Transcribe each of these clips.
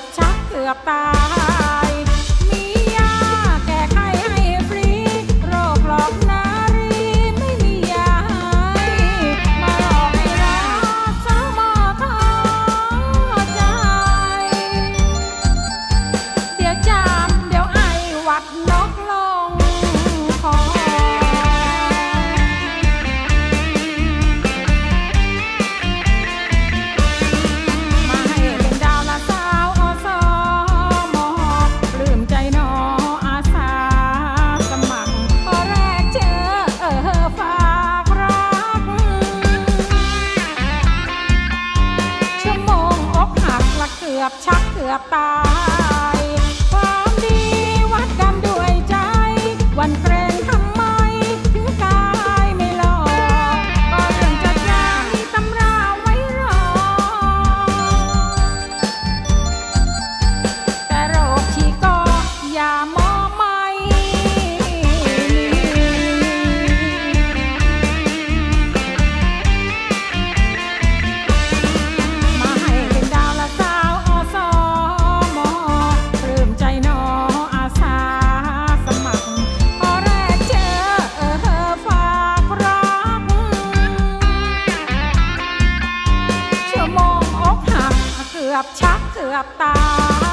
อบชักเกือบตาย อบชักเกือบตายือบชักเกือบตาย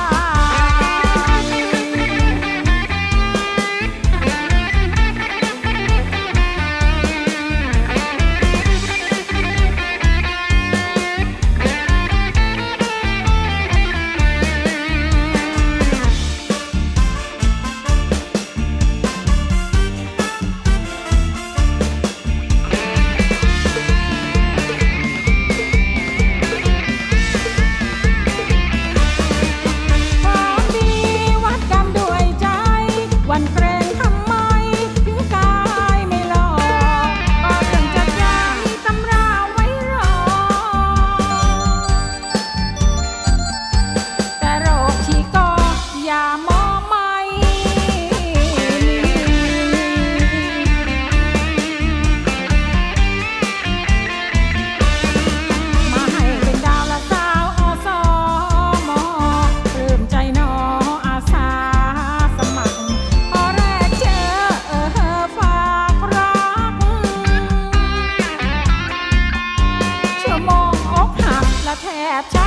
찹찹